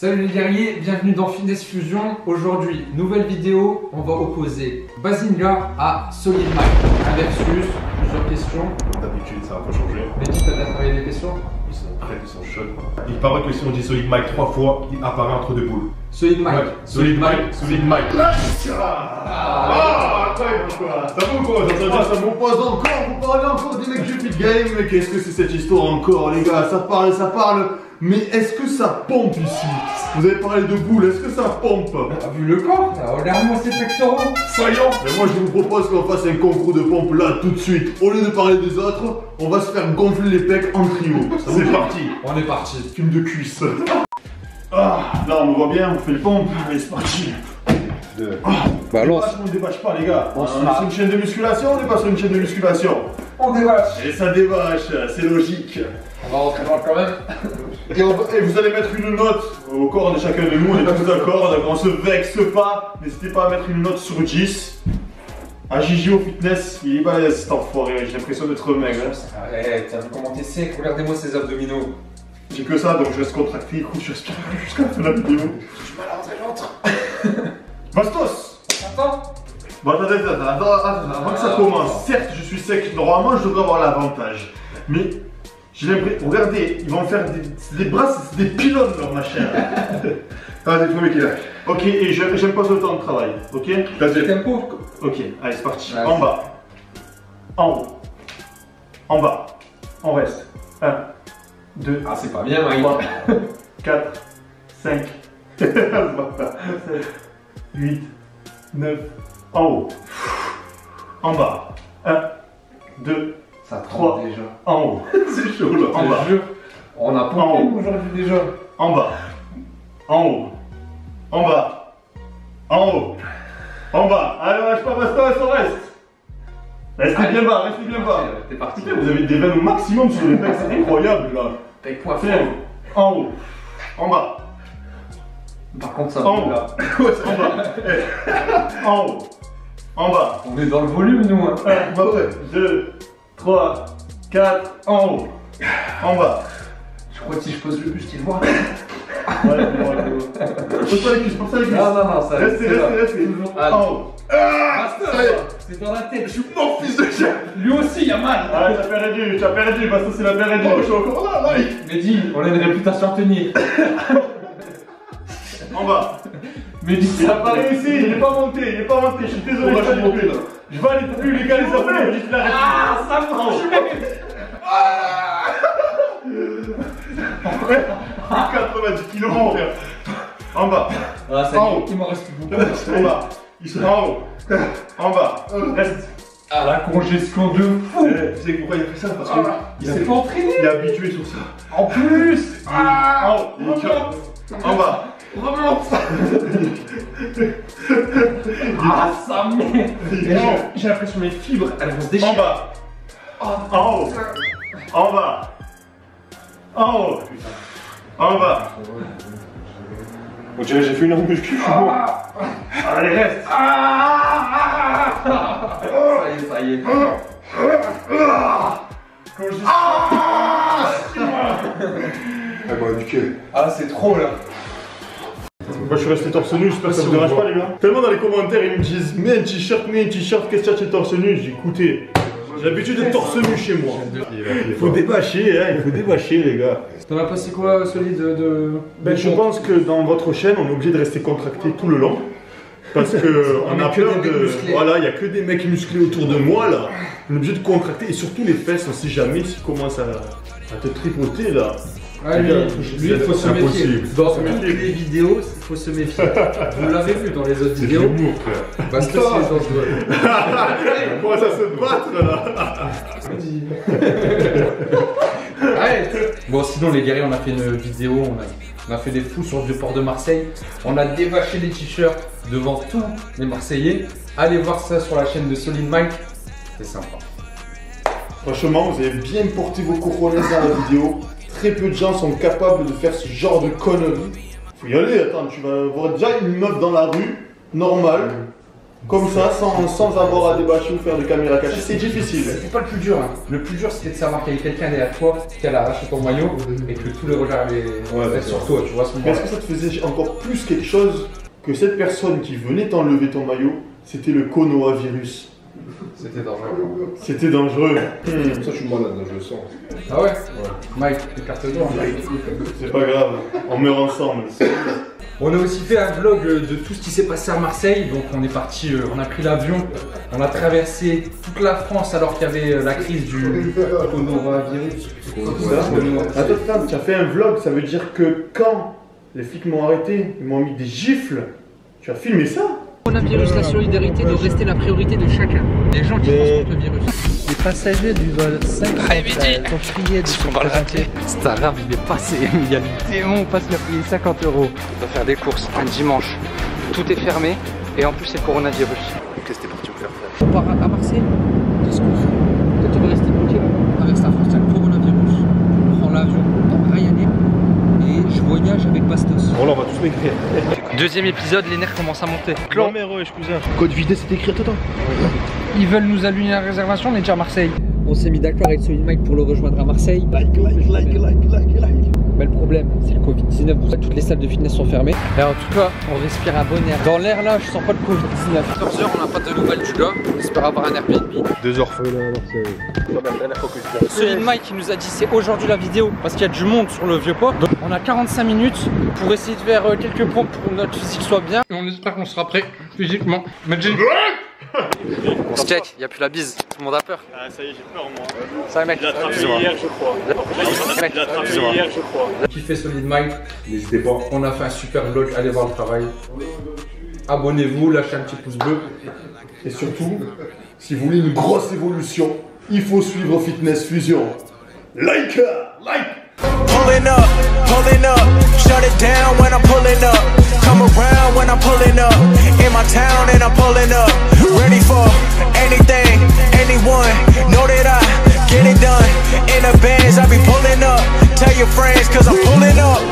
Salut les guerriers, bienvenue dans Fitness Fusion. Aujourd'hui, nouvelle vidéo, on va opposer Bazinga à Solid Mike. Un versus, plusieurs questions. Comme d'habitude, ça va pas changer. Mehdi, t'as bien travaillé les questions? Ils sont prêts, ils sont chauds. Il paraît que si on dit Solid Mike trois fois, il apparaît entre deux boules. Solid Mike. Ouais, Solid Mike, Solid Mike. Ah, incroyable quoi. Ça va ou quoi Ça Ah, ça m'oppose encore, vous parlez encore des mecs du Game, mais qu'est-ce que c'est cette histoire encore les gars? Ça parle, ça parle, mais est-ce que ça pompe ici? Vous avez parlé de boules, est-ce que ça pompe? T'as vu le corps Regarde-moi ces pectoraux Saillant Mais moi je vous propose qu'on fasse un concours de pompe là tout de suite. Au lieu de parler des autres, on va se faire gonfler les pecs en trio. C'est parti. On est parti. Film de cuisse. Ah, là on me voit bien, on fait le pompe, allez c'est parti. Balance. Débattre, on ne débâche pas les gars. On est sur une chaîne de musculation, on n'est pas sur une chaîne de musculation. On débâche. Et ça débâche, c'est logique. On va rentrer dans le quand même. Et, on va- et vous allez mettre une note au corps de chacun de nous, on est tous d'accord, donc on se vexe pas. N'hésitez pas à mettre une note sur 10. À Gigi au fitness, il est balèze cet enfoiré, j'ai l'impression d'être maigre. hein. Arrête, t'as vu comment t'es sec Regardez-moi ces abdominaux. J'ai que ça, donc je reste contracté, écoute, je respire jusqu'à la fin de la vidéo. Je mal à rentrer l'entre. Bastos Attends. Bon, attendez, attendez, attends, attends, avant que ça Ah. commence, certes, je suis sec, normalement, je devrais avoir l'avantage. Mais j'ai l'impression, regardez, ils vont faire des, c'est des bras, c'est des pylônes, leur machin. ah, c'est trop mec là. Ok, et je- j'impose le temps de travail, ok? Le tempo. Ok, allez, c'est parti. Vas-y. En bas, en haut, en bas, on reste. 1, 2, Ah, c'est pas bien, Mike. 3, 4, 5, 7, 8, 9, en haut, en bas, 1, 2, Ça Trois. tremble déjà. en haut, c'est chaud là, en bas, jure, On a En pompé haut. aujourd'hui déjà. en bas, en haut, en bas, en haut, en bas, allez, lâche pas, Bastos, on reste. Restez bien bas, restez bien bas. T'es parti. Putain, vous avez des veines au maximum sur les pecs, c'est incroyable là. Quoi Tiens, en haut, en bas, Par contre, ça En haut. là. en bas, en haut, en bas. On est dans le volume, nous. Hein. 1, 2, 3, 4, en haut, en bas. Je crois que si je pose le buste, il voit. Ouais, ouais, ouais. Pose pas les cuisses, pose pas les cuisses. Non, non, non, ça Restez, là. restez, restez. Allez. En haut. Est. C'est dans la tête. Je suis mort, fils de chien. Lui aussi, il a mal. Ah, tu as perdu, tu as perdu, parce que c'est la perdu. Oh, je suis encore là, Mike Mais dis, on a une réputation à tenir. En bas. Mais dis, Il a pas réussi, il est pas monté, il est pas monté, je suis désolé, je monter là. Je vais aller plus les gars, les Ah, ça me touche. 90 kilos, mon frère. En bas, Ah, ça En haut. il m'en reste beaucoup. en bas, en haut, en bas, reste. Ah, la congestion de fou. Eh, Tu sais pourquoi il a fait ça? Parce Ah, qu'il Il s'est pas entraîné. est habitué sur ça. En plus. En haut, il. En bas, Remonte. Ah, il en haut. J'ai l'impression que mes fibres, elles vont se En déchirer. bas, en haut, en bas, en haut, en bas. Que j'ai fait une muscu. Allez, reste. Ah Ça y est, ça y est. Ah bah nickel. Ah, c'est trop là. Moi je suis resté torse nu, j'espère que ça vous dérange pas les gars. Tellement dans les commentaires ils me disent mets un t-shirt, mets un t-shirt, qu'est-ce que tu as torse nu? Je dis écoutez, j'ai l'habitude d'être torse nu chez moi. Il faut débâcher, hein, il faut débâcher les gars. T'en as passé quoi, celui de. de... Ben, je pense que dans votre chaîne, on est obligé de rester contracté tout le long. Parce que On a que peur des mecs de. musclés. Voilà, il y a que des mecs musclés autour de moi là. On est obligé de contracter et surtout les fesses, on sait jamais s'ils commencent à, à te tripoter là. Ah, lui, il faut se c'est méfier. Dans toutes les vidéos, il faut se méfier. Vous l'avez vu dans les autres C'est vidéos. l'humour, frère. Parce que c'est dangereux. On commence à se battre là. Arrête Bon, sinon, les guerriers, on a fait une vidéo, on a, on a fait des fous sur le vieux port de Marseille. On a dévaché les t-shirts devant tous les Marseillais. Allez voir ça sur la chaîne de Solid Mike. C'est sympa. Franchement, vous avez bien porté vos coronets dans la vidéo. Très peu de gens sont capables de faire ce genre de conneries. Faut y aller, attends, tu vas voir déjà une meuf dans la rue, normale. Comme ça, sans, sans avoir à débâcher ou faire de caméra cachée, c'est difficile. C'était pas le plus dur. Hein. Le plus dur, c'était de savoir qu'il y avait quelqu'un derrière toi qui allait arracher ton maillot et que tous les regards allaient Ouais, être sur toi. Tu vois ce Mais moment est-ce que ça te faisait encore plus quelque chose que cette personne qui venait t'enlever ton maillot, c'était le conoavirus C'était dangereux. C'était dangereux. Ça, je suis malade, là, je le sens. Ah ouais? Mike, écarte-toi. C'est pas grave, on meurt ensemble. On a aussi fait un vlog de tout ce qui s'est passé à Marseille. Donc on est parti, euh, on a pris l'avion, on a traversé toute la France alors qu'il y avait euh, la crise du coronavirus. Attends, tu as fait un vlog, ça veut dire que quand les flics m'ont arrêté, ils m'ont mis des gifles. Tu as filmé ça? Coronavirus, la solidarité doit rester la priorité de chacun. Les gens qui transportent le virus. Les passagers du vol 5 sont priés de rêve, il est passé. Il y a le démon parce qu'il a payé 50 euros. On va faire des courses un dimanche. Tout est fermé et en plus c'est le coronavirus. Qu'est-ce que t'es parti faire On part à Marseille Qu'est-ce qu'on fait Toi tu veux rester bloqué là Avec la France, il y a le coronavirus. On prend l'avion dans Ryanair et je voyage avec Bastos. Bon, là, on va tous m'écrire. Deuxième épisode, les nerfs commencent à monter. Non, mais wesh, cousin. Code vidé, c'est écrit, attends. Ils veulent nous allumer la réservation, on est déjà à Marseille. On s'est mis d'accord avec Solid Mike pour le rejoindre à Marseille. Like, like, like, like, like, like. Mais le problème, c'est le Covid-19. Toutes les salles de fitness sont fermées. Et en tout cas, on respire un bon air. Dans l'air là, je sens pas le Covid-19. 14h, on n'a pas de nouvelles du gars. On espère avoir un Airbnb. Deux heures. Solid Mike qui nous a dit c'est aujourd'hui la vidéo parce qu'il y a du monde sur le vieux port. Donc on a 45 minutes pour essayer de faire euh, quelques pompes pour que notre physique soit bien. Et on espère qu'on sera prêt physiquement. Magic. On se check, il n'y a plus la bise, tout le monde a peur. Ah, ça y est, j'ai peur, moi. Ça mec. J'ai attrapé hier, je crois. Attrapé hier, je crois. Qui fait Solid Mike N'hésitez pas. On a fait un super vlog, allez voir le travail. Abonnez-vous, lâchez un petit pouce bleu. Et surtout, si vous voulez une grosse évolution, il faut suivre Fitness Fusion. Like, like. Pulling up, pulling up, shut it down when I'm pulling up. Come around when I'm pulling up. my town and I'm pulling up. Ready for anything, anyone. Know that I get it done. In the bands, I be pulling up. Tell your friends, cause I'm pulling up.